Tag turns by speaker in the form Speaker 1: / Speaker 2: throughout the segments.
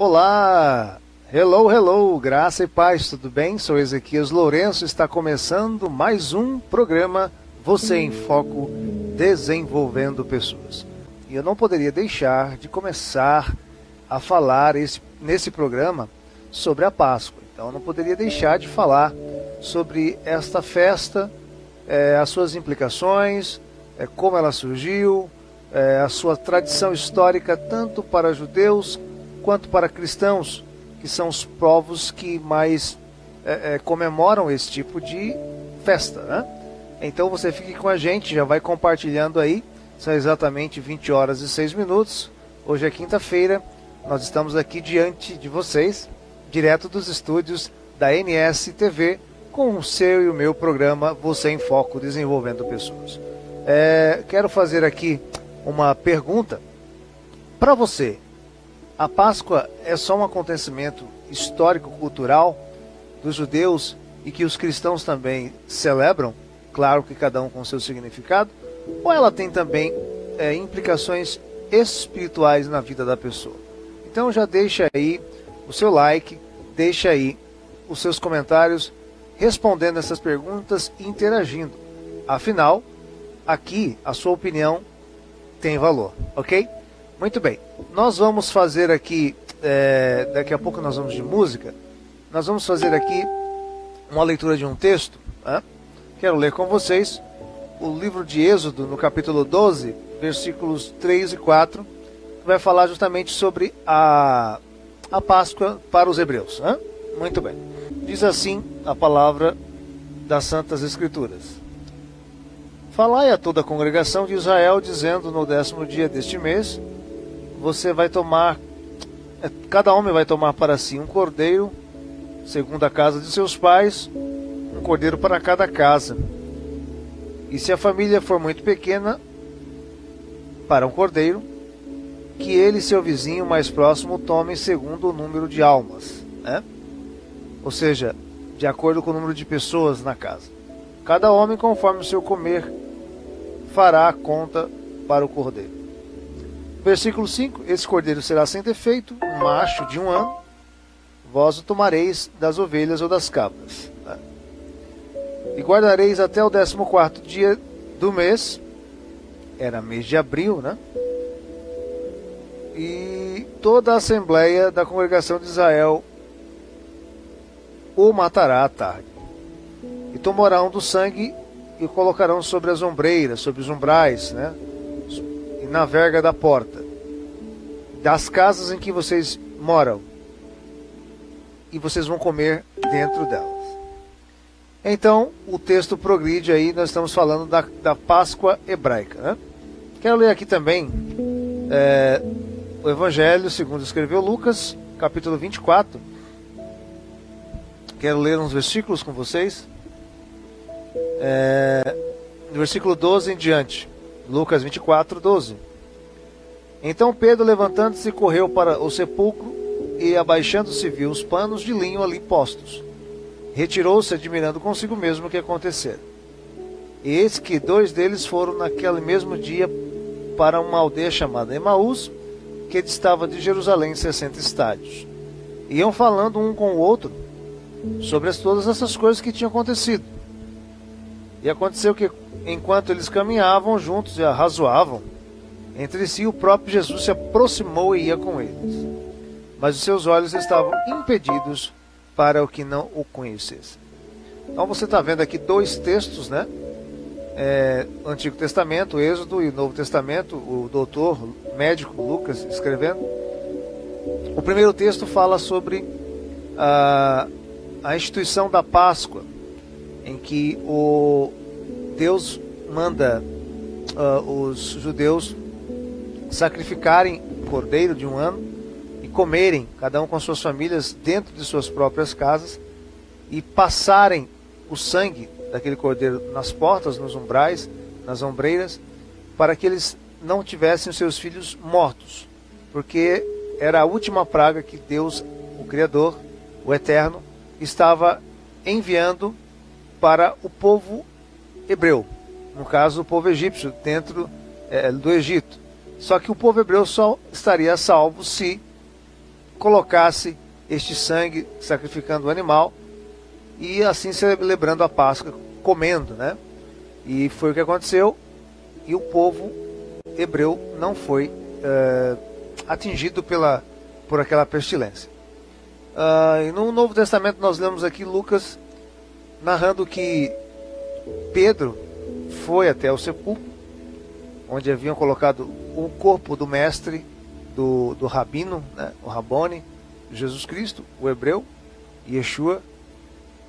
Speaker 1: Olá! Hello, hello! Graça e paz, tudo bem? Sou Ezequias Lourenço, está começando mais um programa Você em Foco Desenvolvendo Pessoas. E eu não poderia deixar de começar a falar esse, nesse programa sobre a Páscoa. Então eu não poderia deixar de falar sobre esta festa, é, as suas implicações, é, como ela surgiu, é, a sua tradição histórica, tanto para judeus quanto para cristãos, que são os povos que mais é, é, comemoram esse tipo de festa. Né? Então você fique com a gente, já vai compartilhando aí. São exatamente 20 horas e 6 minutos. Hoje é quinta-feira. Nós estamos aqui diante de vocês, direto dos estúdios da NSTV, com o seu e o meu programa Você em Foco Desenvolvendo Pessoas. É, quero fazer aqui uma pergunta para você. A Páscoa é só um acontecimento histórico-cultural dos judeus e que os cristãos também celebram, claro que cada um com seu significado, ou ela tem também é, implicações espirituais na vida da pessoa? Então já deixa aí o seu like, deixa aí os seus comentários respondendo essas perguntas e interagindo. Afinal, aqui a sua opinião tem valor, ok? Muito bem. Nós vamos fazer aqui, é, daqui a pouco nós vamos de música, nós vamos fazer aqui uma leitura de um texto. Né? Quero ler com vocês o livro de Êxodo, no capítulo 12, versículos 3 e 4, que vai falar justamente sobre a, a Páscoa para os hebreus. Né? Muito bem. Diz assim a palavra das Santas Escrituras. Falai a toda a congregação de Israel, dizendo no décimo dia deste mês: Você vai tomar, é, cada homem vai tomar para si um cordeiro, segundo a casa de seus pais, um cordeiro para cada casa. E se a família for muito pequena, para um cordeiro, que ele e seu vizinho mais próximo tomem segundo o número de almas, né? ou seja, de acordo com o número de pessoas na casa. Cada homem conforme o seu comer fará a conta para o cordeiro. Versículo 5: Esse cordeiro será sem defeito, macho de um ano. Vós o tomareis das ovelhas ou das cabras. E guardareis até o décimo quarto dia do mês. Era mês de abril, né? E toda a assembleia da congregação de Israel o matará à tarde. E tomarão do sangue e o colocarão sobre as ombreiras, sobre os umbrais, né? E na verga da porta, das casas em que vocês moram. E vocês vão comer dentro delas. Então, o texto progride aí, nós estamos falando da, da Páscoa hebraica. Né? Quero ler aqui também é, o Evangelho, segundo escreveu Lucas, capítulo 24. Quero ler uns versículos com vocês é, no versículo 12 em diante. Lucas 24, 12. Então Pedro, levantando-se, correu para o sepulcro e, abaixando-se, viu os panos de linho ali postos. Retirou-se, admirando consigo mesmo o que acontecera. E eis que dois deles foram naquele mesmo dia para uma aldeia chamada Emaús, que distava de Jerusalém 60 estádios. Iam falando um com o outro sobre as, todas essas coisas que tinham acontecido. E aconteceu que, enquanto eles caminhavam juntos e arrazoavam entre si, o próprio Jesus se aproximou e ia com eles. Mas os seus olhos estavam impedidos para o que não o conhecesse. Então você está vendo aqui dois textos, né? É, Antigo Testamento, Êxodo e Novo Testamento, o doutor médico Lucas escrevendo. O primeiro texto fala sobre a, a instituição da Páscoa em que o Deus manda uh, os judeus sacrificarem o cordeiro de um ano e comerem, cada um com suas famílias, dentro de suas próprias casas e passarem o sangue daquele cordeiro nas portas, nos umbrais, nas ombreiras, para que eles não tivessem os seus filhos mortos, porque era a última praga que Deus, o Criador, o Eterno, estava enviando para o povo hebreu, no caso o povo egípcio, dentro é, do Egito. Só que o povo hebreu só estaria salvo se colocasse este sangue sacrificando o animal e assim celebrando a Páscoa, comendo, né? E foi o que aconteceu e o povo hebreu não foi é, atingido pela, por aquela pestilência. Uh, no Novo Testamento nós lemos aqui Lucas narrando que Pedro foi até o sepulcro, onde haviam colocado o corpo do mestre, do, do rabino, né, o Rabone, Jesus Cristo, o hebreu, Yeshua,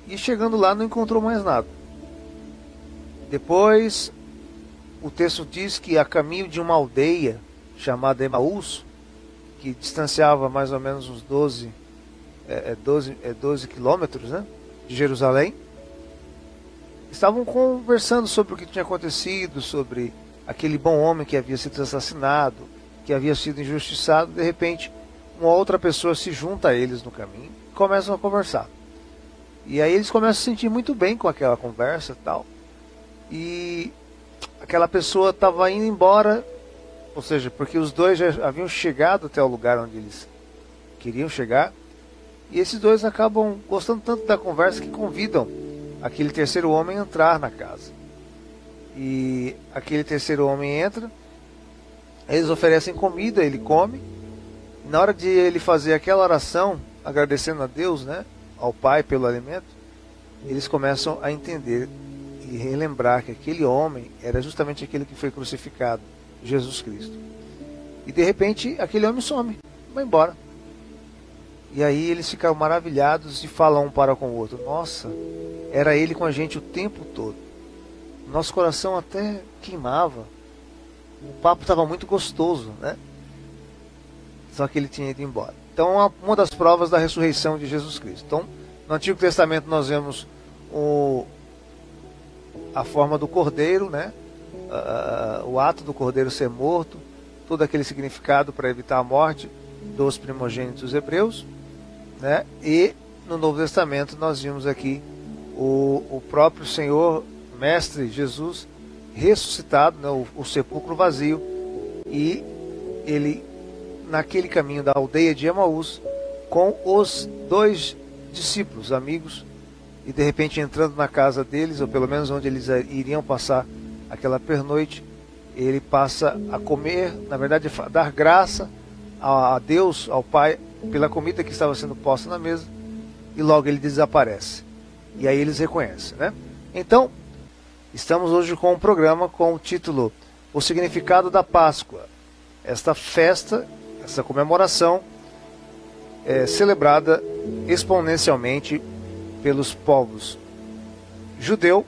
Speaker 1: e chegando lá não encontrou mais nada. Depois, o texto diz que a caminho de uma aldeia chamada Emaús, que distanciava mais ou menos uns 12, é, 12, é 12 quilômetros né, de Jerusalém, estavam conversando sobre o que tinha acontecido, sobre aquele bom homem que havia sido assassinado, que havia sido injustiçado. De repente, uma outra pessoa se junta a eles no caminho e começam a conversar. E aí eles começam a se sentir muito bem com aquela conversa e tal. E aquela pessoa estava indo embora, ou seja, porque os dois já haviam chegado até o lugar onde eles queriam chegar. E esses dois acabam gostando tanto da conversa que convidam aquele terceiro homem entrar na casa. E aquele terceiro homem entra, eles oferecem comida, ele come. Na hora de ele fazer aquela oração, agradecendo a Deus, né, ao Pai pelo alimento, eles começam a entender e relembrar que aquele homem era justamente aquele que foi crucificado, Jesus Cristo. E de repente aquele homem some, vai embora. E aí eles ficam maravilhados e falam um para com o outro: Nossa, era ele com a gente o tempo todo. Nosso coração até queimava. O papo estava muito gostoso, né? Só que ele tinha ido embora. Então, uma das provas da ressurreição de Jesus Cristo. Então, no Antigo Testamento nós vemos o, a forma do cordeiro, né? Uh, o ato do cordeiro ser morto, todo aquele significado para evitar a morte dos primogênitos hebreus, né? E no Novo Testamento nós vimos aqui o, o próprio Senhor, Mestre Jesus, ressuscitado, né? o, o sepulcro vazio, e ele naquele caminho da aldeia de Emaús com os dois discípulos, amigos, e de repente entrando na casa deles, ou pelo menos onde eles iriam passar aquela pernoite, ele passa a comer, na verdade, dar graça a Deus, ao Pai, pela comida que estava sendo posta na mesa, e logo ele desaparece. E aí eles reconhecem, né? Então, estamos hoje com um programa com o título O Significado da Páscoa. Esta festa, essa comemoração é celebrada exponencialmente pelos povos judeu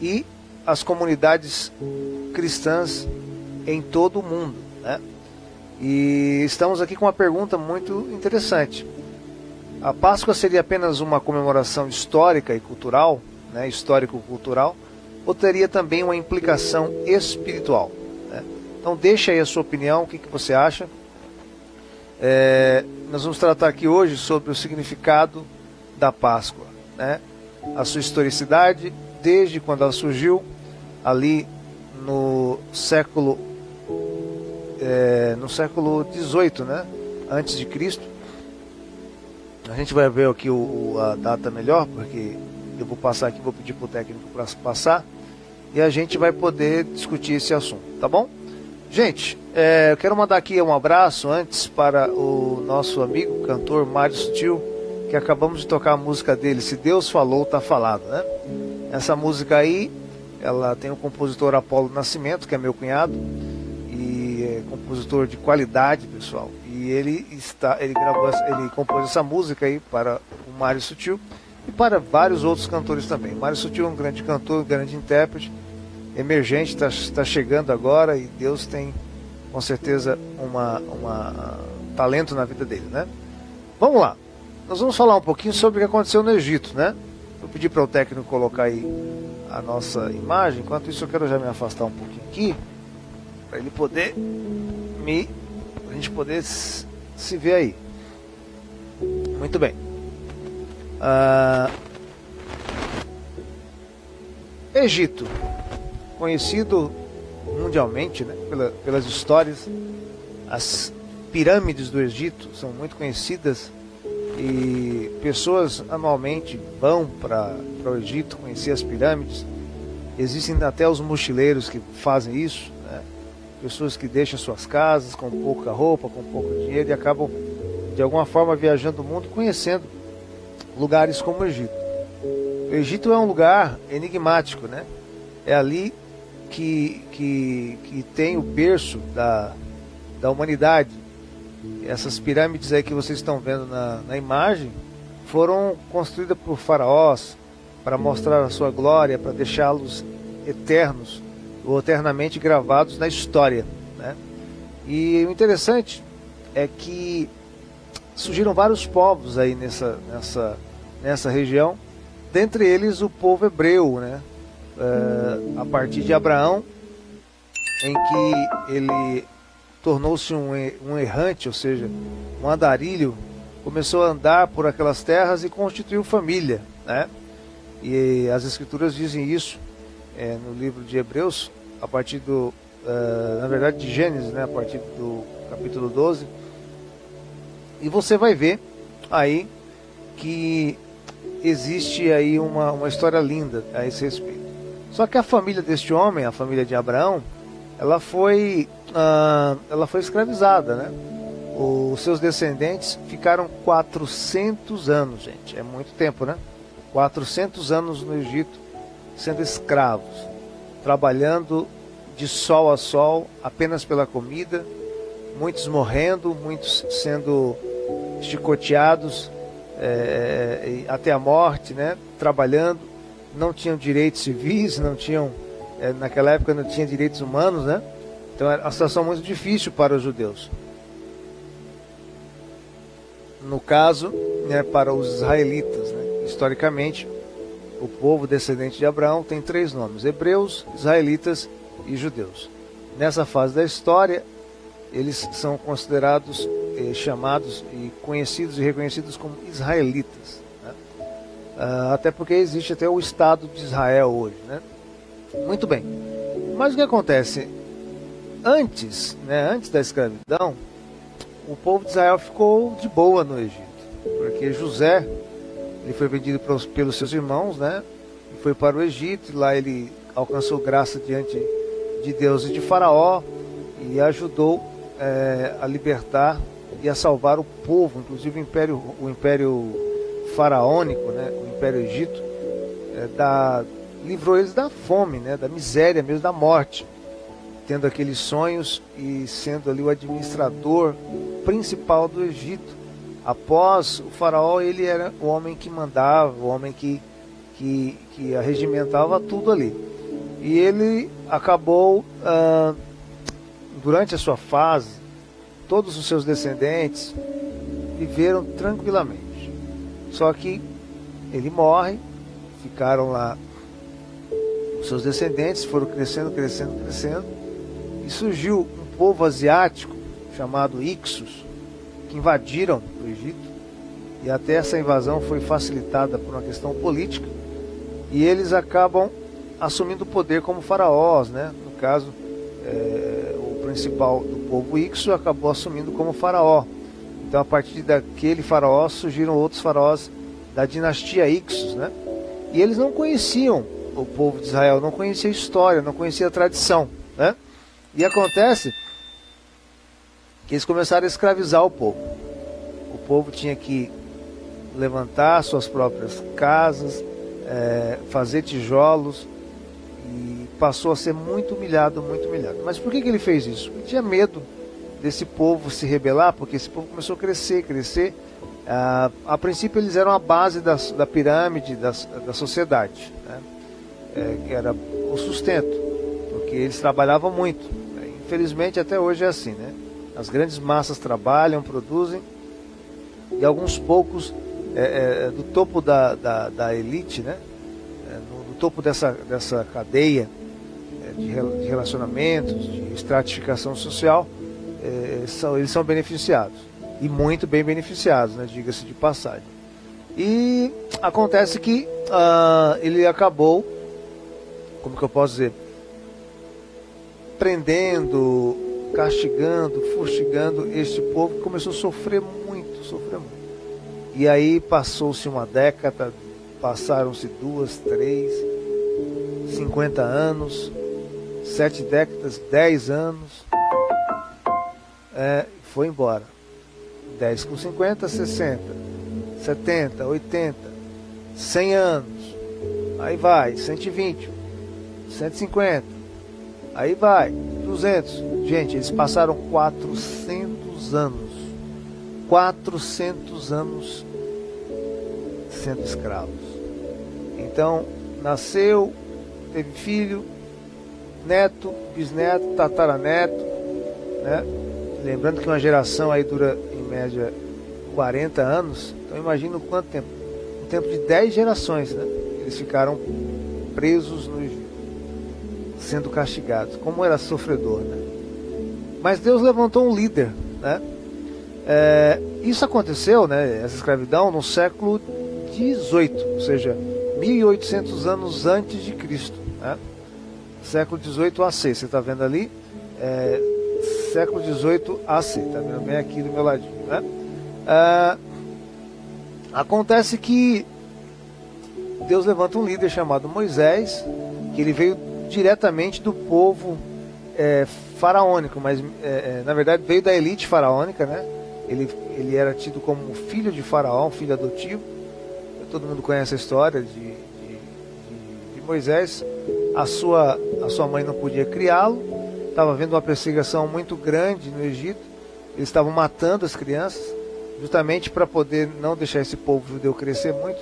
Speaker 1: e as comunidades cristãs em todo o mundo. Né? E estamos aqui com uma pergunta muito interessante. A Páscoa seria apenas uma comemoração histórica e cultural, né, histórico-cultural, ou teria também uma implicação espiritual? Né? Então deixa aí a sua opinião, o que, que você acha. É, nós vamos tratar aqui hoje sobre o significado da Páscoa, né? a sua historicidade, desde quando ela surgiu, ali no século é, no século 18, né? antes de Cristo. A gente vai ver aqui o, a data melhor, porque eu vou passar aqui, vou pedir para o técnico para passar, e a gente vai poder discutir esse assunto, tá bom? Gente, é, eu quero mandar aqui um abraço antes para o nosso amigo cantor Mário Sutil, que acabamos de tocar a música dele, Se Deus Falou, Tá Falado, né? Essa música aí, ela tem o compositor Apolo Nascimento, que é meu cunhado, e é compositor de qualidade, pessoal. E ele está, ele gravou, ele compôs essa música aí para o Mário Sutil e para vários outros cantores também. Mário Sutil é um grande cantor, um grande intérprete emergente, está tá chegando agora e Deus tem com certeza uma, uma talento na vida dele, né? Vamos lá. Nós vamos falar um pouquinho sobre o que aconteceu no Egito, né? Vou pedir para o técnico colocar aí a nossa imagem. Enquanto isso, eu quero já me afastar um pouquinho aqui para ele poder me a gente poder se ver aí. Muito bem. Uh, Egito conhecido mundialmente né, pela, pelas histórias, as pirâmides do Egito são muito conhecidas e pessoas anualmente vão para o Egito conhecer as pirâmides. Existem até os mochileiros que fazem isso, né? pessoas que deixam suas casas com pouca roupa, com pouco dinheiro e acabam de alguma forma viajando o mundo conhecendo lugares como o Egito. O Egito é um lugar enigmático, né? É ali que, que, que tem o berço da, da humanidade. Essas pirâmides aí que vocês estão vendo na, na imagem foram construídas por faraós para mostrar a sua glória, para deixá-los eternos ou eternamente gravados na história. Né? E o interessante é que surgiram vários povos aí nessa, nessa, nessa região, dentre eles o povo hebreu, né? É, a partir de Abraão, em que ele tornou-se um, um errante, ou seja, um andarilho, começou a andar por aquelas terras e constituiu família, né? E as escrituras dizem isso é, no livro de Hebreus, a partir do, uh, na verdade, de Gênesis, né? A partir do capítulo 12. E você vai ver aí que existe aí uma, uma história linda a esse respeito. Só que a família deste homem, a família de Abraão, ela foi, uh, ela foi escravizada, né? Os seus descendentes ficaram 400 anos, gente. É muito tempo, né? 400 anos no Egito sendo escravos, trabalhando de sol a sol apenas pela comida, muitos morrendo, muitos sendo chicoteados é, até a morte, né? Trabalhando, não tinham direitos civis, não tinham é, naquela época não tinha direitos humanos, né? Então era uma situação muito difícil para os judeus. No caso, né, para os israelitas, né? historicamente, o povo descendente de Abraão tem três nomes: hebreus, israelitas e judeus. Nessa fase da história, eles são considerados, eh, chamados e conhecidos e reconhecidos como israelitas. Uh, até porque existe até o Estado de Israel hoje. Né? Muito bem. Mas o que acontece? Antes, né, antes da escravidão, o povo de Israel ficou de boa no Egito. Porque José ele foi vendido pelos seus irmãos, né? E foi para o Egito, lá ele alcançou graça diante de Deus e de Faraó e ajudou é, a libertar e a salvar o povo, inclusive o império, o império faraônico, né? O império Egito, é, da, livrou eles da fome, né, da miséria mesmo, da morte, tendo aqueles sonhos e sendo ali o administrador principal do Egito. Após o faraó, ele era o homem que mandava, o homem que, que, que regimentava tudo ali. E ele acabou, ah, durante a sua fase, todos os seus descendentes viveram tranquilamente. Só que ele morre, ficaram lá seus descendentes foram crescendo, crescendo, crescendo, e surgiu um povo asiático chamado Ixos, que invadiram o Egito, e até essa invasão foi facilitada por uma questão política, e eles acabam assumindo o poder como faraós, né? No caso, é, o principal do povo Ixo acabou assumindo como faraó. Então, a partir daquele faraó surgiram outros faraós da dinastia Ixos, né? E eles não conheciam o povo de Israel não conhecia a história, não conhecia a tradição. Né? E acontece que eles começaram a escravizar o povo. O povo tinha que levantar suas próprias casas, é, fazer tijolos e passou a ser muito humilhado, muito humilhado. Mas por que, que ele fez isso? Ele tinha medo desse povo se rebelar, porque esse povo começou a crescer, crescer. Ah, a princípio eles eram a base da, da pirâmide da, da sociedade. Né? é, que era o sustento, porque eles trabalhavam muito. Né? Infelizmente até hoje é assim, né? As grandes massas trabalham, produzem, e alguns poucos é, é, do topo da, da, da elite, né? É, no, no, topo dessa, dessa cadeia é, de, de relacionamentos, de estratificação social, é, são, eles são beneficiados. E muito bem beneficiados, né? diga-se de passagem. E acontece que uh, ele acabou como que eu posso dizer, prendendo, castigando, fustigando este povo que começou a sofrer muito, sofrer muito. E aí passou-se uma década, passaram-se duas, três, cinquenta anos, sete décadas, dez anos, é, foi embora. 10 com 50, 60, 70, 80, 100 anos, aí vai, 120, 150, aí vai, 200. Gente, eles passaram 400 anos, 400 anos sendo escravos. Então, nasceu, teve filho, neto, bisneto, tataraneto, né? Lembrando que uma geração aí dura em média 40 anos, então imagina quanto tempo. Um tempo de 10 gerações, né? Eles ficaram presos sendo castigados. Como era sofredor, né? Mas Deus levantou um líder, né? É, isso aconteceu, né? Essa escravidão no século 18, ou seja, 1800 anos antes de Cristo. Né? Século 18 AC, você está vendo ali? É, século 18 AC, está vendo bem aqui do meu ladinho. Né? É, acontece que Deus levanta um líder chamado Moisés, que ele veio diretamente do povo é, faraônico, mas é, é, na verdade veio da elite faraônica, né? Ele, ele era tido como filho de faraó, um filho adotivo todo mundo conhece a história de, de, de Moisés. A sua, a sua mãe não podia criá-lo, estava havendo uma perseguição muito grande no Egito. Eles estavam matando as crianças, justamente para poder não deixar esse povo judeu crescer muito.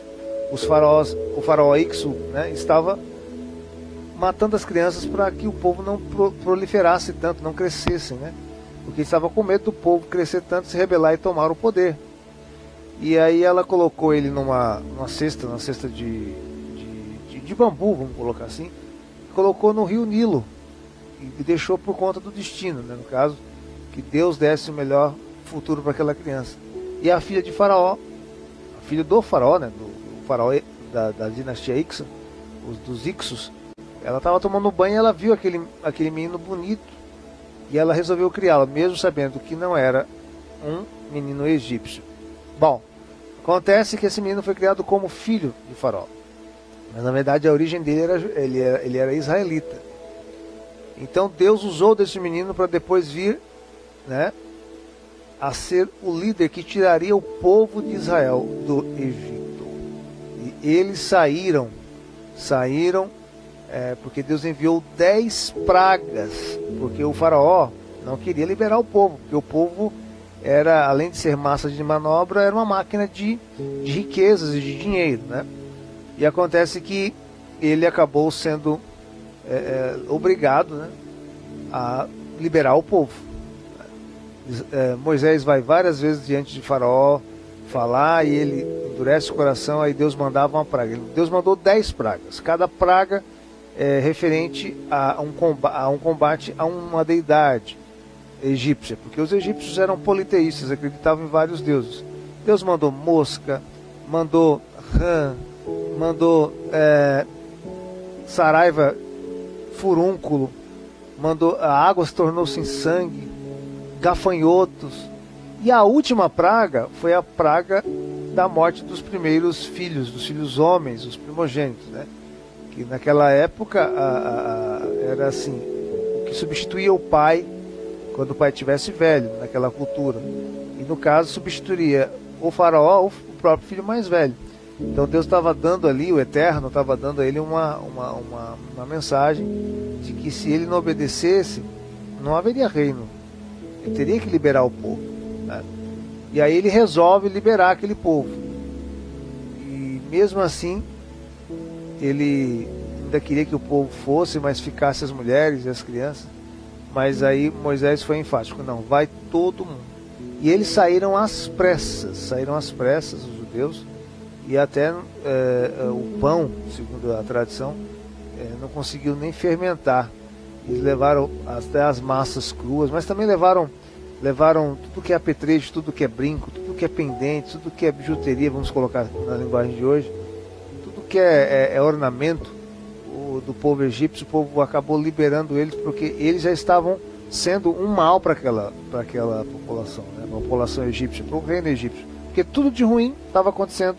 Speaker 1: Os faraós, o faraó Ixu né, estava matando as crianças para que o povo não proliferasse tanto, não crescesse, né? Porque estava com medo do povo crescer tanto, se rebelar e tomar o poder. E aí ela colocou ele numa, numa cesta, numa cesta de, de, de, de bambu, vamos colocar assim, colocou no rio Nilo e deixou por conta do destino, né, no caso, que Deus desse o melhor futuro para aquela criança. E a filha de Faraó, a filha do Faraó, né, do, do Faraó da, da dinastia Ixo, os, dos Ixos, ela estava tomando banho e ela viu aquele, aquele menino bonito e ela resolveu criá-lo, mesmo sabendo que não era um menino egípcio. Bom, acontece que esse menino foi criado como filho de Faraó. Mas na verdade a origem dele era ele era, ele era israelita. Então Deus usou desse menino para depois vir, né, a ser o líder que tiraria o povo de Israel do Egito. E eles saíram, saíram, é, porque Deus enviou dez pragas, porque o faraó não queria liberar o povo, porque o povo era, além de ser massa de manobra, era uma máquina de, de riquezas e de dinheiro. Né? E acontece que ele acabou sendo é, é, obrigado né, a liberar o povo. É, Moisés vai várias vezes diante de Faraó falar e ele endurece o coração, aí Deus mandava uma praga. Deus mandou dez pragas. Cada praga é referente a um, combate, a um combate a uma deidade egípcia, porque os egípcios eram politeístas, acreditavam em vários deuses. Deus mandou mosca, mandou rã, mandou é, saraiva, furúnculo, mandou a água se tornou-se em sangue, gafanhotos. E a última praga foi a praga da morte dos primeiros filhos, dos filhos homens, os primogênitos, né? Que naquela época a, a, era assim, o que substituía o pai quando o pai tivesse velho, naquela cultura. E no caso substituiria o faraó o próprio filho mais velho. Então Deus estava dando ali, o Eterno estava dando a ele uma, uma, uma, uma, mensagem de que se ele não obedecesse, não haveria reino. Ele teria que liberar o povo. Né? E aí ele resolve liberar aquele povo. E mesmo assim, ele ainda queria que o povo fosse, mas ficasse as mulheres e as crianças. Mas aí Moisés foi enfático: não, vai todo mundo. E eles saíram às pressas, saíram às pressas, os judeus, e até é, o pão, segundo a tradição, é, não conseguiu nem fermentar. Eles levaram até as massas cruas, mas também levaram levaram tudo que é apetrecho, tudo que é brinco, tudo que é pendente, tudo que é bijuteria, vamos colocar na linguagem de hoje, tudo que é, é, é ornamento do povo egípcio, o povo acabou liberando eles porque eles já estavam sendo um mal para aquela, aquela população, né? a população egípcia, para o reino egípcio. Porque tudo de ruim estava acontecendo,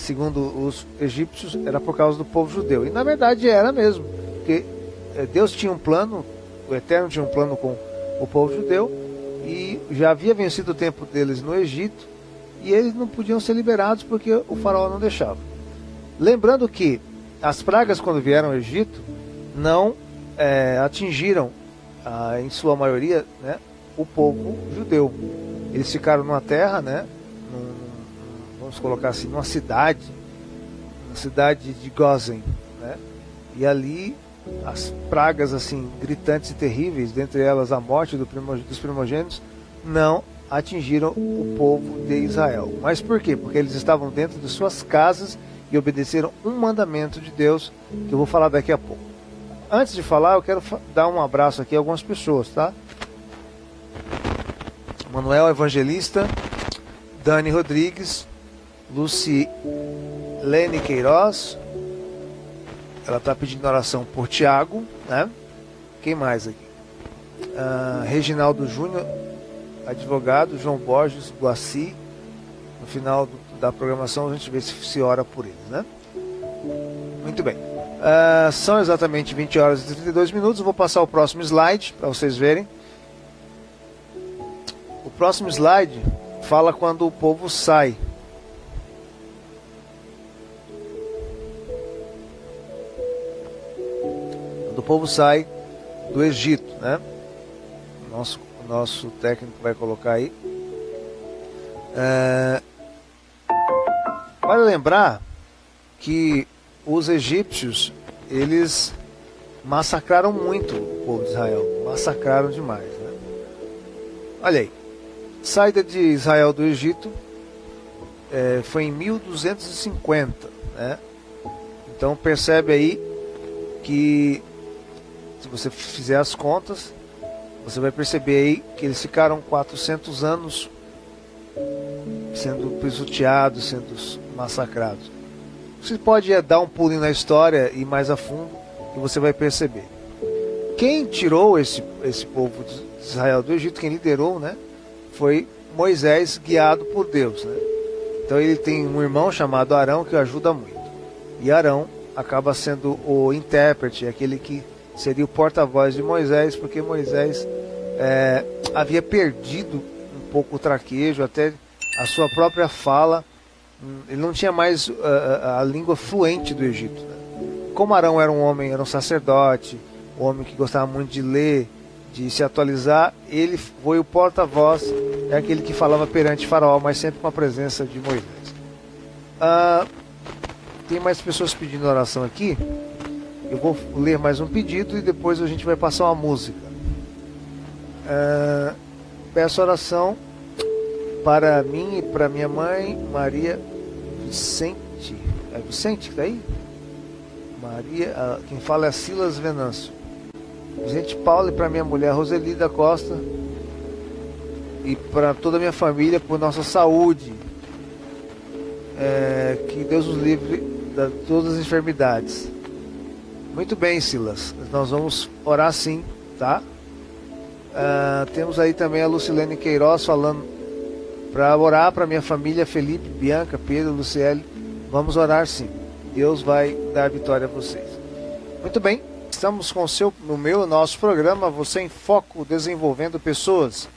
Speaker 1: segundo os egípcios, era por causa do povo judeu. E na verdade era mesmo, porque eh, Deus tinha um plano, o Eterno tinha um plano com o povo judeu, e já havia vencido o tempo deles no Egito, e eles não podiam ser liberados porque o faraó não deixava. Lembrando que as pragas, quando vieram ao Egito, não é, atingiram, ah, em sua maioria, né, o povo judeu. Eles ficaram numa terra, né, num, vamos colocar assim, numa cidade, na cidade de Gozen, né, e ali as pragas assim gritantes e terríveis, dentre elas a morte do dos primogênitos, não atingiram o povo de Israel. Mas por quê? Porque eles estavam dentro de suas casas e obedeceram um mandamento de Deus que eu vou falar daqui a pouco. Antes de falar, eu quero dar um abraço aqui a algumas pessoas, tá? Manuel Evangelista, Dani Rodrigues, Luci Lene Queiroz, ela está pedindo oração por Tiago, né? Quem mais aqui? Uh, Reginaldo Júnior, advogado, João Borges, Guaci. No final do, da programação a gente vê se, se ora por eles, né? Muito bem. Uh, são exatamente 20 horas e 32 minutos. Vou passar o próximo slide para vocês verem. O próximo slide fala quando o povo sai. Quando o povo sai do Egito, né? Nosso nosso técnico vai colocar aí. É... Vale lembrar que os egípcios eles massacraram muito o povo de Israel, massacraram demais. Né? Olha aí, saída de Israel do Egito é, foi em 1250, né? Então percebe aí que se você fizer as contas, você vai perceber aí que eles ficaram 400 anos sendo pisoteados, sendo massacrados. Você pode é, dar um pulinho na história e mais a fundo e você vai perceber. Quem tirou esse, esse povo de Israel do Egito, quem liderou, né, foi Moisés, guiado por Deus. Né? Então ele tem um irmão chamado Arão que ajuda muito. E Arão acaba sendo o intérprete, aquele que seria o porta-voz de Moisés, porque Moisés é, havia perdido um pouco o traquejo, até a sua própria fala. Ele não tinha mais a, a, língua fluente do Egito. Né? Como Arão era um homem, era um sacerdote, um homem que gostava muito de ler, de se atualizar, ele foi o porta-voz, é aquele que falava perante Faraó, mas sempre com a presença de Moisés. Uh, tem mais pessoas pedindo oração aqui. Eu vou ler mais um pedido e depois a gente vai passar uma música. Uh, peço oração para mim e para minha mãe, Maria Vicente. É Vicente que está aí? Maria, uh, quem fala é Silas Venâncio. Vicente Paulo e para minha mulher Roseli da Costa. E para toda a minha família, por nossa saúde. É, que Deus nos livre de todas as enfermidades. Muito bem, Silas. Nós vamos orar sim, tá? Uh, temos aí também a Lucilene Queiroz falando para orar para minha família, Felipe, Bianca, Pedro, Luciele. Vamos orar sim. Deus vai dar vitória a vocês. Muito bem, estamos com o seu, no meu, nosso programa Você em Foco Desenvolvendo Pessoas.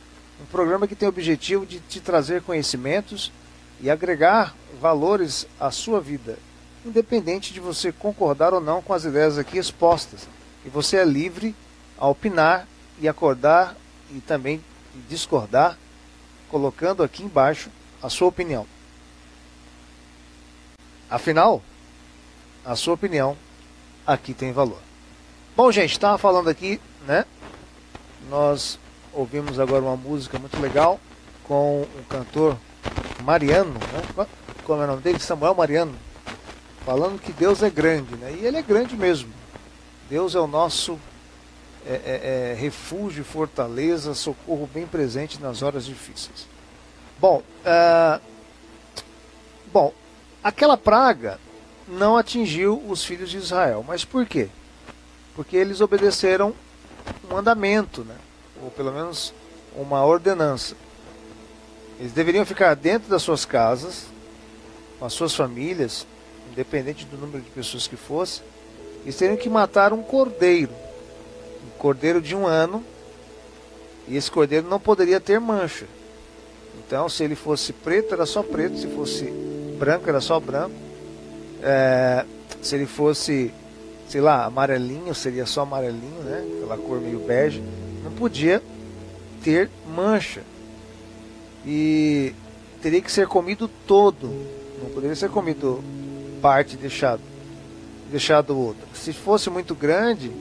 Speaker 1: Um programa que tem o objetivo de te trazer conhecimentos e agregar valores à sua vida independente de você concordar ou não com as ideias aqui expostas. E você é livre a opinar e acordar e também discordar, colocando aqui embaixo a sua opinião. Afinal, a sua opinião aqui tem valor. Bom, gente, estava falando aqui, né? Nós ouvimos agora uma música muito legal com o cantor Mariano, né? Como é o nome dele? Samuel Mariano falando que Deus é grande, né? E Ele é grande mesmo. Deus é o nosso é, é, é, refúgio, fortaleza, socorro bem presente nas horas difíceis. Bom, uh, bom, aquela praga não atingiu os filhos de Israel, mas por quê? Porque eles obedeceram mandamento, né? ou pelo menos uma ordenança. Eles deveriam ficar dentro das suas casas, com as suas famílias, independente do número de pessoas que fosse, eles teriam que matar um cordeiro, um cordeiro de um ano, e esse cordeiro não poderia ter mancha. Então, se ele fosse preto, era só preto, se fosse branco, era só branco. É, se ele fosse, sei lá, amarelinho, seria só amarelinho, né? Aquela cor meio bege. Não podia ter mancha. E teria que ser comido todo. Não poderia ser comido parte deixado deixado outra. Se fosse muito grande,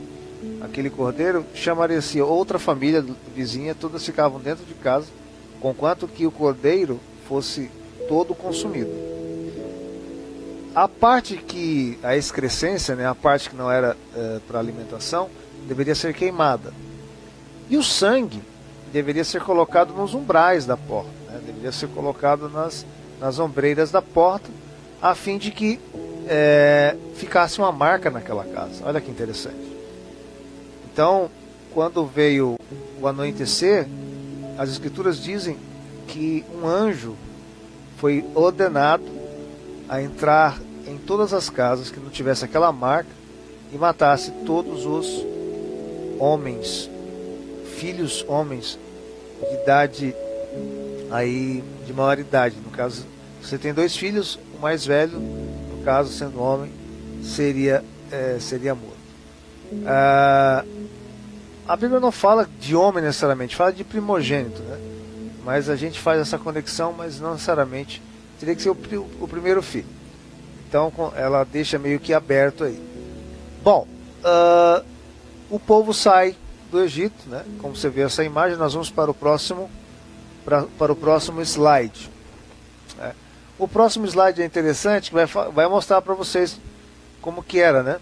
Speaker 1: aquele cordeiro chamaria-se outra família vizinha, todas ficavam dentro de casa, conquanto que o cordeiro fosse todo consumido. A parte que a excrescência, né, a parte que não era é, para alimentação, deveria ser queimada. E o sangue deveria ser colocado nos umbrais da porta, né, deveria ser colocado nas, nas ombreiras da porta, a fim de que é, ficasse uma marca naquela casa. Olha que interessante. Então, quando veio o anoitecer, as escrituras dizem que um anjo foi ordenado a entrar em todas as casas que não tivesse aquela marca e matasse todos os homens, filhos homens de idade aí de maior idade. No caso, você tem dois filhos, mais velho caso sendo homem, seria, é, seria morto. Ah, a Bíblia não fala de homem necessariamente, fala de primogênito, né? mas a gente faz essa conexão, mas não necessariamente teria que ser o, o primeiro filho. Então ela deixa meio que aberto aí. Bom, uh, o povo sai do Egito, né? Como você vê essa imagem, nós vamos para o próximo para, para o próximo slide. O próximo slide é interessante, que vai, vai mostrar para vocês como que era, né?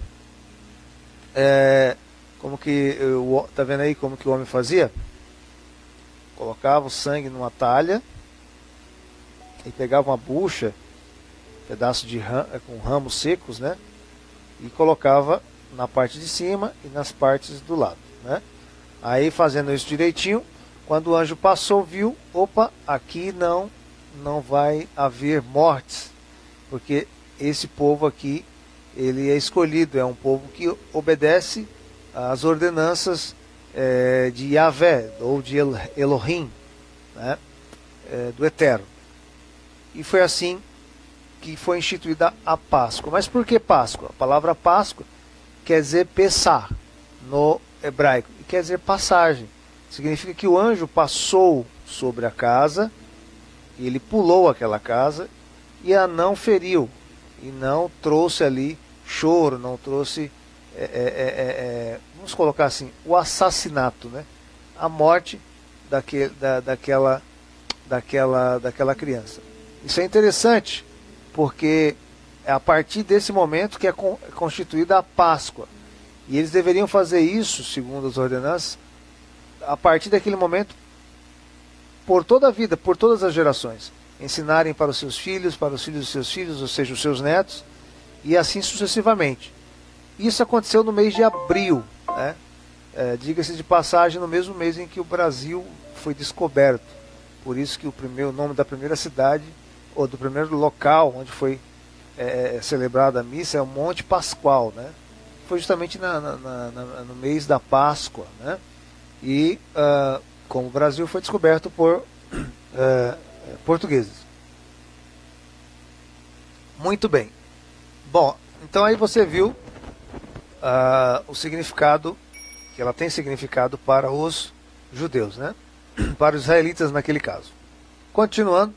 Speaker 1: É, como que o, tá vendo aí como que o homem fazia? Colocava o sangue numa talha e pegava uma bucha, pedaço de ram, é, com ramos secos, né? E colocava na parte de cima e nas partes do lado, né? Aí fazendo isso direitinho, quando o anjo passou, viu, opa, aqui não não vai haver mortes, porque esse povo aqui ele é escolhido, é um povo que obedece às ordenanças é, de Yahvé ou de Elohim, né, é, do Eterno. E foi assim que foi instituída a Páscoa. Mas por que Páscoa? A palavra Páscoa quer dizer pesar no hebraico, e quer dizer passagem. Significa que o anjo passou sobre a casa ele pulou aquela casa e a não feriu e não trouxe ali choro, não trouxe, é, é, é, é vamos colocar assim, o assassinato, né? a morte daquele, da, daquela, daquela, daquela criança. Isso é interessante, porque é a partir desse momento que é constituída a Páscoa. E eles deveriam fazer isso, segundo as ordenanças, a partir daquele momento por toda a vida, por todas as gerações. Ensinarem para os seus filhos, para os filhos dos seus filhos, ou seja, os seus netos, e assim sucessivamente. Isso aconteceu no mês de abril, né? É, Diga-se de passagem, no mesmo mês em que o Brasil foi descoberto. Por isso que o primeiro nome da primeira cidade, ou do primeiro local onde foi é, é celebrada a missa é o Monte Pascoal, né? Foi justamente na, na, na, no mês da Páscoa, né? E uh, como o Brasil foi descoberto por é, portugueses. Muito bem. Bom, então aí você viu uh, o significado, que ela tem significado para os judeus, né? para os israelitas naquele caso. Continuando,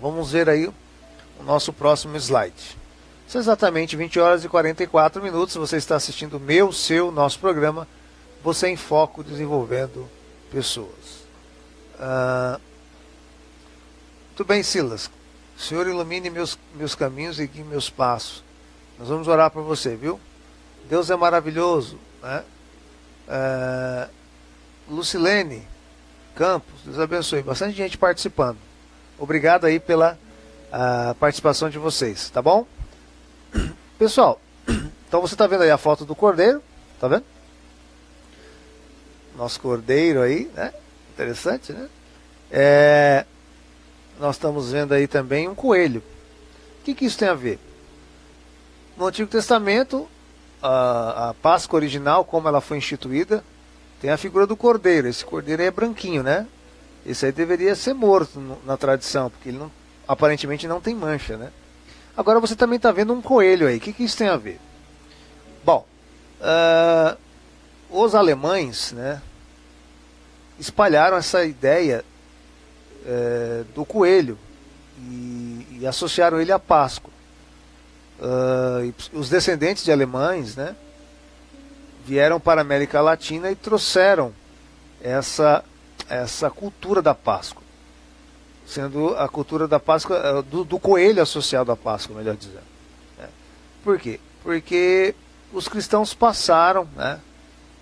Speaker 1: vamos ver aí o nosso próximo slide. São exatamente 20 horas e 44 minutos. Você está assistindo meu, seu, nosso programa. Você em Foco desenvolvendo pessoas. Ah, muito bem, Silas. Senhor, ilumine meus, meus caminhos e guie meus passos. Nós vamos orar por você, viu? Deus é maravilhoso. Né? Ah, Lucilene Campos, Deus abençoe. Bastante gente participando. Obrigado aí pela ah, participação de vocês, tá bom? Pessoal, então você está vendo aí a foto do cordeiro, tá vendo? Nosso cordeiro aí, né? Interessante, né? É, nós estamos vendo aí também um coelho. O que, que isso tem a ver? No Antigo Testamento, a, a Páscoa original, como ela foi instituída, tem a figura do cordeiro. Esse cordeiro aí é branquinho, né? Esse aí deveria ser morto na tradição, porque ele não, aparentemente não tem mancha, né? Agora você também está vendo um coelho aí. O que, que isso tem a ver? Bom, uh, os alemães, né, espalharam essa ideia uh, do coelho e, e, associaram ele à Páscoa. Uh, os descendentes de alemães, né, vieram para a América Latina e trouxeram essa essa cultura da Páscoa, sendo a cultura da Páscoa eh, do, do coelho associado à Páscoa, melhor dizendo. Né? Por quê? Porque os cristãos passaram né,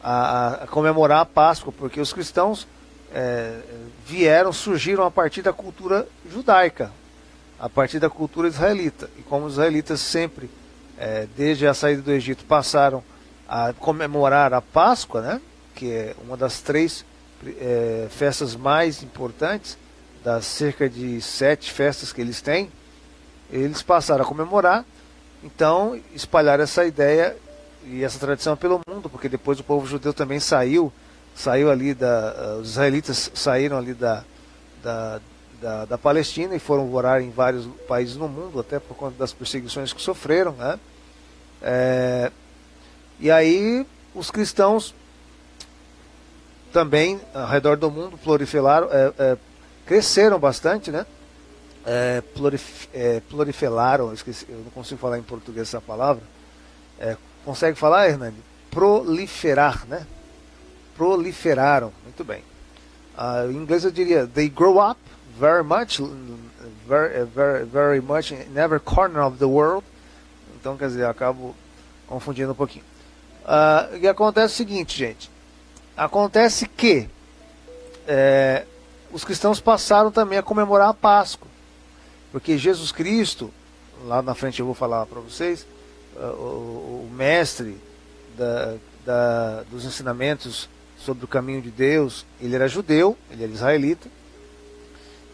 Speaker 1: a, a, comemorar a Páscoa, porque os cristãos é, vieram, surgiram a partir da cultura judaica, a partir da cultura israelita. E como os israelitas sempre, é, desde a saída do Egito, passaram a comemorar a Páscoa, né, que é uma das três é, festas mais importantes, das cerca de sete festas que eles têm, eles passaram a comemorar, então espalhar essa ideia e essa tradição pelo mundo, porque depois o povo judeu também saiu, saiu ali da, os israelitas saíram ali da, da, da, da Palestina e foram morar em vários países no mundo, até por conta das perseguições que sofreram, né? É, e aí os cristãos também ao redor do mundo proliferaram, é, é, cresceram bastante, né? É, prolif, é, esqueci, eu não consigo falar em português essa palavra. Consegue falar, Hernani? Proliferar, né? Proliferaram, muito bem. Uh, em inglês eu diria, they grow up very much, very, very, very much in every corner of the world. Então, quer dizer, eu acabo confundindo um pouquinho. Uh, que acontece o seguinte, gente. Acontece que é, os cristãos passaram também a comemorar a Páscoa, porque Jesus Cristo, lá na frente eu vou falar para vocês, o, o, mestre da, da, dos ensinamentos sobre o caminho de Deus, ele era judeu, ele era israelita,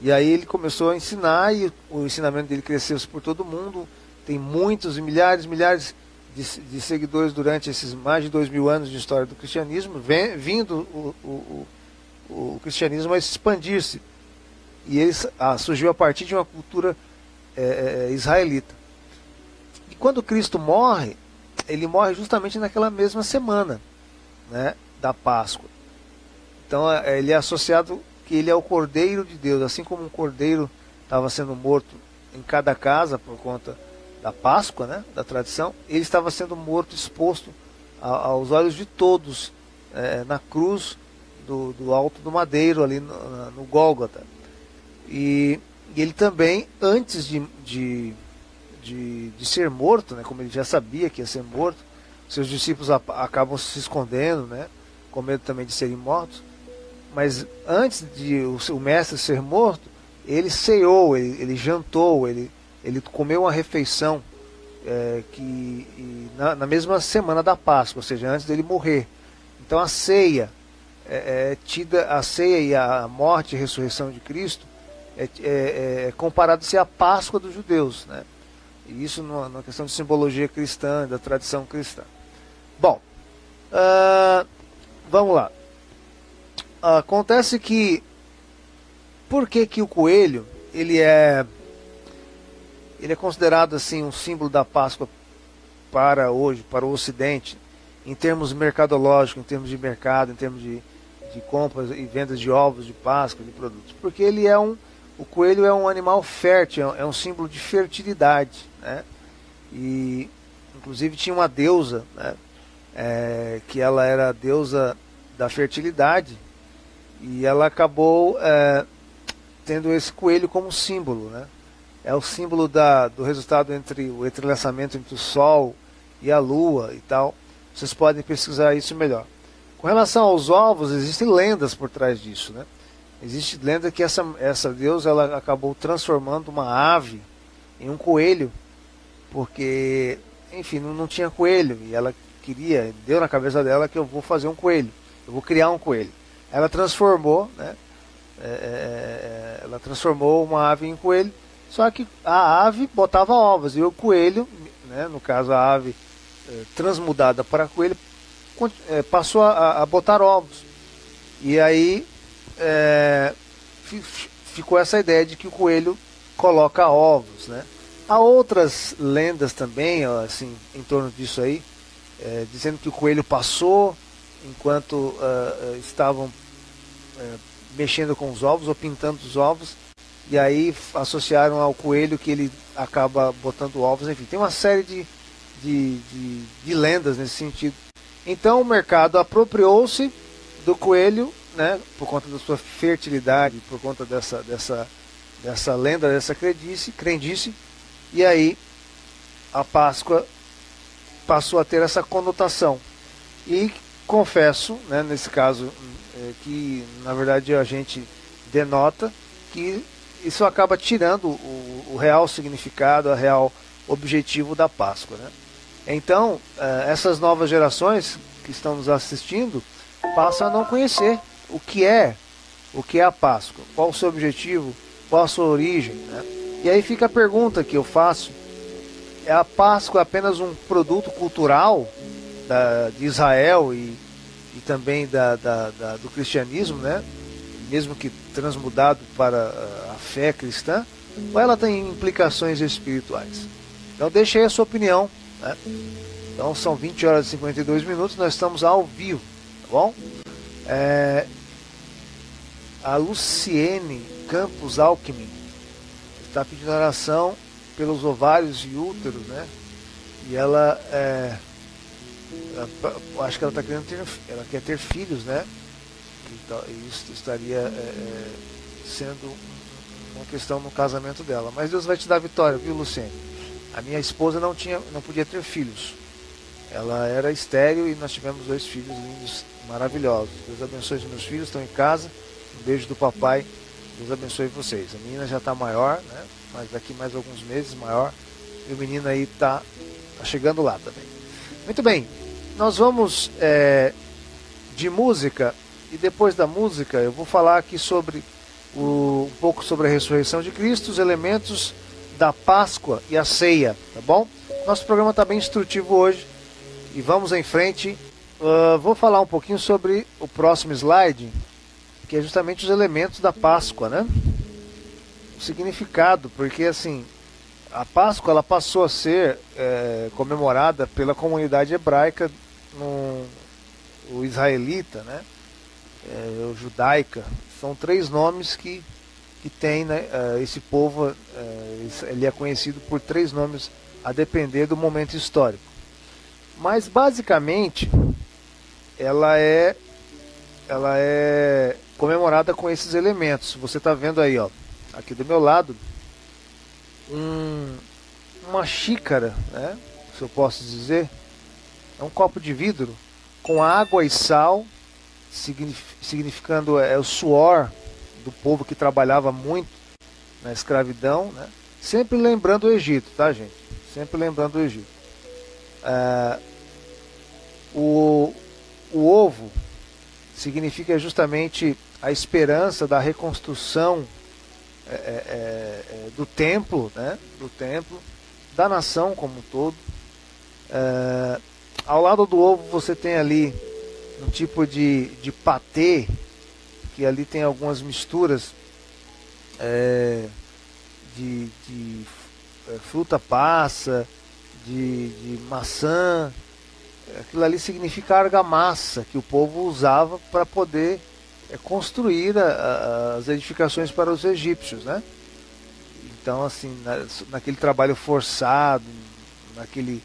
Speaker 1: e aí ele começou a ensinar e o ensinamento dele cresceu por todo mundo, tem muitos, milhares, milhares de, de, seguidores durante esses mais de dois mil anos de história do cristianismo, vem, vindo o, o, o, o, cristianismo a expandir-se. E ele ah, surgiu a partir de uma cultura é, israelita. E quando Cristo morre, ele morre justamente naquela mesma semana né, da Páscoa. Então é, ele é associado que ele é o Cordeiro de Deus, assim como um cordeiro estava sendo morto em cada casa por conta da Páscoa, né, da tradição, ele estava sendo morto, exposto a, aos olhos de todos é, na cruz do, do, alto do madeiro, ali no, no Gólgota. E, e, ele também, antes de, de, de, de, ser morto, né, como ele já sabia que ia ser morto, seus discípulos a, acabam se escondendo, né, com medo também de serem mortos. Mas antes de o, o mestre ser morto, ele ceou, ele, ele jantou, ele ele comeu uma refeição é, que na, na, mesma semana da Páscoa, ou seja, antes dele morrer. Então a ceia é, é tida a ceia e a morte e ressurreição de Cristo é, é, é comparado-se à Páscoa dos judeus, né? E isso numa, numa, questão de simbologia cristã, da tradição cristã. Bom, uh, vamos lá. Acontece que por que, que o coelho ele é ele é considerado assim um símbolo da Páscoa para hoje, para o Ocidente, em termos mercadológicos, em termos de mercado, em termos de, de compras e vendas de ovos de Páscoa, de produtos, porque ele é um, o coelho é um animal fértil, é um símbolo de fertilidade, né? E inclusive tinha uma deusa, né? É, que ela era a deusa da fertilidade e ela acabou é, tendo esse coelho como símbolo, né? é o símbolo da, do resultado entre o entrelaçamento entre o Sol e a Lua e tal. Vocês podem pesquisar isso melhor. Com relação aos ovos, existem lendas por trás disso, né? Existe lenda que essa, essa deusa ela acabou transformando uma ave em um coelho, porque, enfim, não, não tinha coelho e ela queria, deu na cabeça dela que eu vou fazer um coelho, eu vou criar um coelho. ela transformou, né? É, é, é, ela transformou uma ave em coelho, só que a ave botava ovos e o coelho, né, no caso a ave é, transmudada para coelho, é, passou a, a, botar ovos. E aí é, ficou essa ideia de que o coelho coloca ovos, né? Há outras lendas também, assim, em torno disso aí, é, dizendo que o coelho passou enquanto uh, estavam uh, mexendo com os ovos ou pintando os ovos, e aí associaram ao coelho que ele acaba botando ovos, enfim, tem uma série de, de, de, de lendas nesse sentido. Então o mercado apropriou-se do coelho, né, por conta da sua fertilidade, por conta dessa, dessa, dessa lenda, dessa crendice, crendice, e aí a Páscoa passou a ter essa conotação. E confesso, né, nesse caso, é, que na verdade a gente denota que isso acaba tirando o, o real significado, o real objetivo da Páscoa. Né? Então, é, essas novas gerações que estão nos assistindo passam a não conhecer o que é o que é a Páscoa, qual o seu objetivo, qual a sua origem. Né? E aí fica a pergunta que eu faço: é a Páscoa apenas um produto cultural da, de Israel e, e também da, da, da, do cristianismo, né? mesmo que transmudado para a fé cristã, ou ela tem implicações espirituais? Então deixe aí a sua opinião. Né? Então são 20 horas e 52 minutos, nós estamos ao vivo, tá bom? É, a Luciene Campos Alckmin está pedindo oração pelos ovários e útero, né? E ela, é, ela acho que ela está querendo ter, ela quer ter filhos, né? Então, isso estaria é, é, sendo uma questão no casamento dela. Mas Deus vai te dar vitória, viu, Luciene? A minha esposa não tinha, não podia ter filhos. Ela era estéril e nós tivemos dois filhos lindos, maravilhosos. Deus abençoe os meus filhos, estão em casa. Um beijo do papai. Deus abençoe vocês. A menina já está maior, né? mas daqui mais alguns meses maior. E o menino aí está tá chegando lá também. Muito bem, nós vamos é, de música e depois da música eu vou falar aqui sobre o, um pouco sobre a ressurreição de Cristo, os elementos da Páscoa e a ceia, tá bom? Nosso programa está bem instrutivo hoje e vamos em frente. Uh, vou falar um pouquinho sobre o próximo slide, que é justamente os elementos da Páscoa, né? O significado, porque assim, a Páscoa ela passou a ser é, comemorada pela comunidade hebraica, no, o israelita, né? É, o judaica, são três nomes que, que tem né, é, esse povo, é, ele é conhecido por três nomes a depender do momento histórico. Mas basicamente ela é ela é comemorada com esses elementos. Você está vendo aí, ó, aqui do meu lado, um, uma xícara, né, se eu posso dizer, é um copo de vidro com água e sal, significando é, o suor do povo que trabalhava muito na escravidão, né? sempre lembrando o Egito, tá, gente? Sempre lembrando o Egito. É, o, o ovo significa justamente a esperança da reconstrução é, é, é, é do templo, né? do templo, da nação como um todo. É, ao lado do ovo você tem ali um tipo de, de patê, que ali tem algumas misturas é, de, de fruta passa, de, de maçã, aquilo ali significa argamassa que o povo usava para poder é, construir a, a, as edificações para os egípcios, né? Então, assim, na, naquele trabalho forçado, naquele,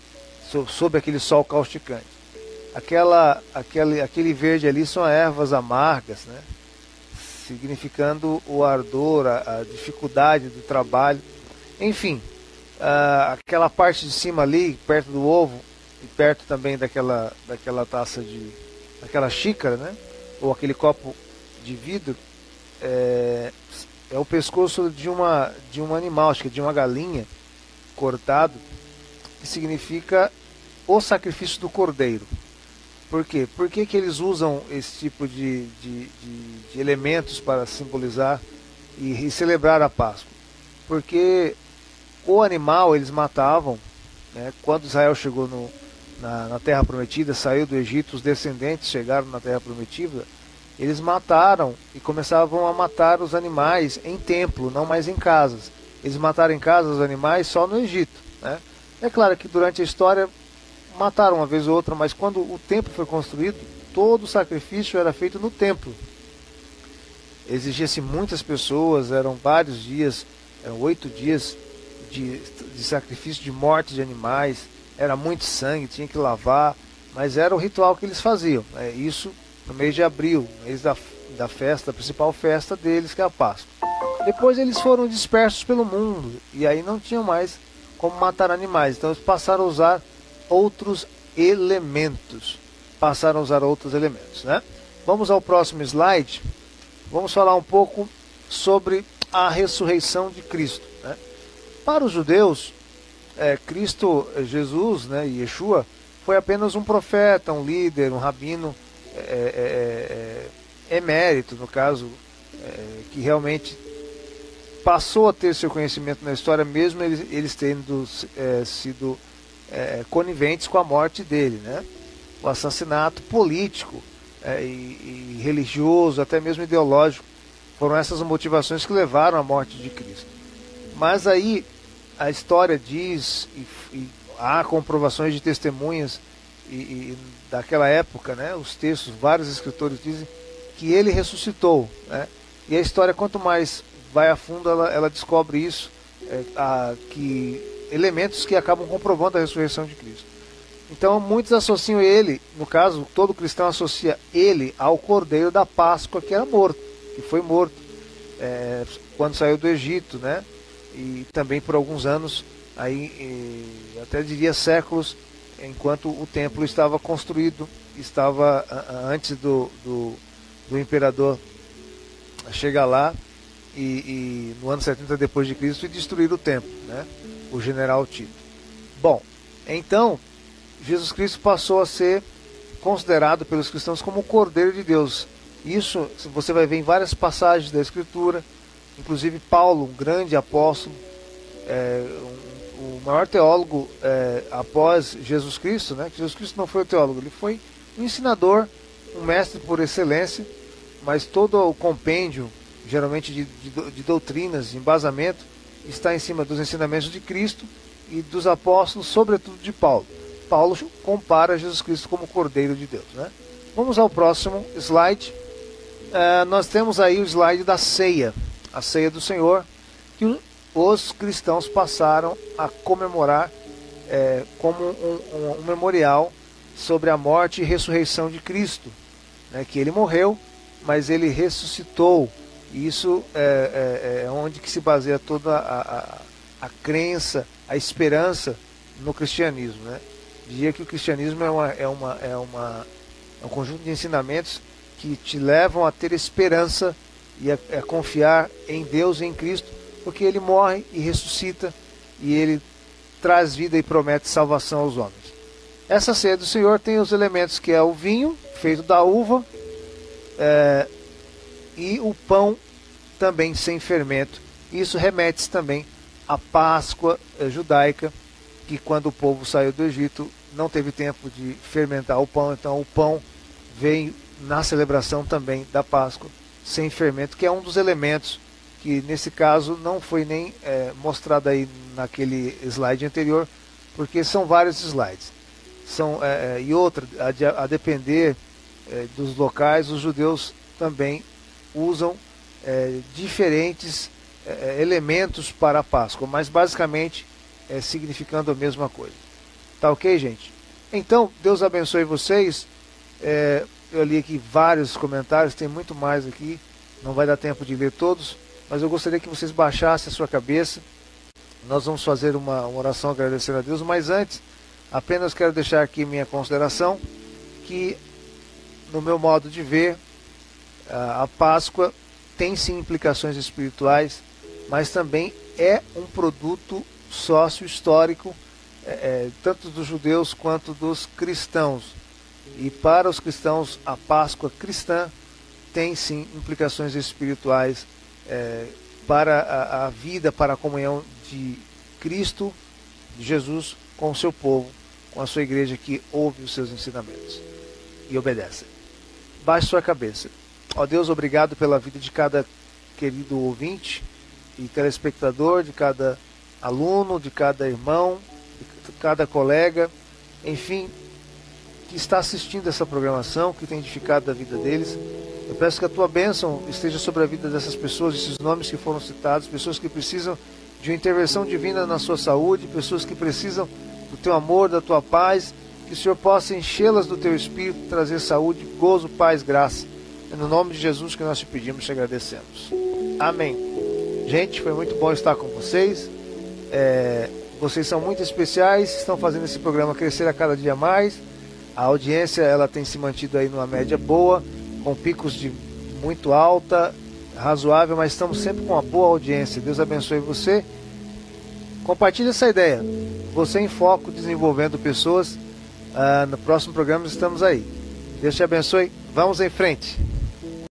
Speaker 1: sob, aquele sol causticante. Aquela, aquele, aquele verde ali são ervas amargas, né? significando o ardor, a, a dificuldade do trabalho. Enfim, uh, aquela parte de cima ali, perto do ovo, e perto também daquela, daquela taça de. daquela xícara, né? Ou aquele copo de vidro, é, é o pescoço de, uma, de um animal, acho que de uma galinha, cortado, que significa o sacrifício do cordeiro. Por quê? Por que, que eles usam esse tipo de, de, de, de elementos para simbolizar e, e, celebrar a Páscoa? Porque o animal eles matavam, né? quando Israel chegou no, na, na Terra Prometida, saiu do Egito, os descendentes chegaram na Terra Prometida, eles mataram e começavam a matar os animais em templo, não mais em casas. Eles mataram em casa os animais só no Egito. Né? É claro que durante a história mataram uma vez ou outra, mas quando o templo foi construído, todo o sacrifício era feito no templo. Exigia-se muitas pessoas, eram vários dias, eram oito dias de, de sacrifício de morte de animais, era muito sangue, tinha que lavar, mas era o ritual que eles faziam. É, isso no mês de abril, mês da, da festa, a principal festa deles, que é a Páscoa. Depois eles foram dispersos pelo mundo e aí não tinham mais como matar animais, então eles passaram a usar outros elementos. Passaram a usar outros elementos, né? Vamos ao próximo slide. Vamos falar um pouco sobre a ressurreição de Cristo. Para os judeus, é, Cristo, Jesus, né, Yeshua, foi apenas um profeta, um líder, um rabino é, é, é, é emérito, no caso, é, que realmente passou a ter seu conhecimento na história, mesmo eles, eles tendo sido coniventes com a morte dele, né? O assassinato político é, e, e, religioso, até mesmo ideológico, foram essas motivações que levaram à morte de Cristo. Mas aí a história diz e, e há comprovações de testemunhas e, e, daquela época, né? Os textos, vários escritores dizem que ele ressuscitou, né? E a história, quanto mais vai a fundo, ela, ela descobre isso, é, a, que elementos que acabam comprovando a ressurreição de Cristo. Então muitos associam ele, no caso, todo cristão associa ele ao cordeiro da Páscoa que era morto, que foi morto é, quando saiu do Egito, né? E também por alguns anos, aí e, até diria séculos, enquanto o templo estava construído, estava antes do, do, do imperador chegar lá e, e, no ano 70 depois de Cristo e destruir o templo, né? o general Tito. Bom, então Jesus Cristo passou a ser considerado pelos cristãos como o Cordeiro de Deus. Isso você vai ver em várias passagens da Escritura, inclusive Paulo, um grande apóstolo, é, um, o maior teólogo é, após Jesus Cristo, né? Jesus Cristo não foi o teólogo, ele foi um ensinador, um mestre por excelência, mas todo o compêndio, geralmente de, de, de doutrinas, embasamento, está em cima dos ensinamentos de Cristo e dos apóstolos, sobretudo de Paulo. Paulo compara Jesus Cristo como Cordeiro de Deus. Né? Vamos ao próximo slide. Uh, nós temos aí o slide da ceia, a ceia do Senhor, que os cristãos passaram a comemorar é, como um, um, um, memorial sobre a morte e ressurreição de Cristo, né? que ele morreu, mas ele ressuscitou e isso é, é, é, onde que se baseia toda a, a, a, crença, a esperança no cristianismo. Né? Dizia que o cristianismo é, uma, é, uma, é, uma, é um conjunto de ensinamentos que te levam a ter esperança e a, a confiar em Deus e em Cristo, porque Ele morre e ressuscita e Ele traz vida e promete salvação aos homens. Essa ceia do Senhor tem os elementos que é o vinho feito da uva, é, e o pão também sem fermento. Isso remete também à Páscoa eh, judaica, que quando o povo saiu do Egito não teve tempo de fermentar o pão, então o pão vem na celebração também da Páscoa sem fermento, que é um dos elementos que nesse caso não foi nem é, mostrado aí naquele slide anterior, porque são vários slides. São, é, e outra, a, a depender é, dos locais, os judeus também usam é, diferentes é, é, elementos para a Páscoa, mas basicamente é, significando a mesma coisa. Tá ok, gente? Então, Deus abençoe vocês. Eu li aqui vários comentários, tem muito mais aqui, não vai dar tempo de ler todos, mas eu gostaria que vocês baixassem a sua cabeça. Nós vamos fazer uma, uma oração agradecendo a Deus, mas antes, apenas quero deixar aqui minha consideração que, no meu modo de ver, a Páscoa tem sim implicações espirituais, mas também é um produto sócio-histórico, é, é, tanto dos judeus quanto dos cristãos. E para os cristãos, a Páscoa cristã tem sim implicações espirituais é, para a, a, vida, para a comunhão de Cristo, de Jesus, com o seu povo, com a sua igreja que ouve os seus ensinamentos e obedece. Baixe sua cabeça. Ó Deus, obrigado pela vida de cada querido ouvinte e telespectador, de cada aluno, de cada irmão, de cada colega, enfim, que está assistindo essa programação, que tem edificado a vida deles. Eu peço que a tua bênção esteja sobre a vida dessas pessoas, esses nomes que foram citados, pessoas que precisam de uma intervenção divina na sua saúde, pessoas que precisam do teu amor, da tua paz, que o Senhor possa enchê-las do teu espírito, trazer saúde, gozo, paz, graça. É no nome de Jesus que nós te pedimos e te agradecemos. Amém. Gente, foi muito bom estar com vocês. É, vocês são muito especiais, estão fazendo esse programa crescer a cada dia mais. A audiência ela tem se mantido aí numa média boa, com picos de muito alta, razoável, mas estamos sempre com uma boa audiência. Deus abençoe você. Compartilhe essa ideia. Você em foco, desenvolvendo pessoas. Ah, no próximo programa estamos aí. Deus te abençoe. Vamos em frente.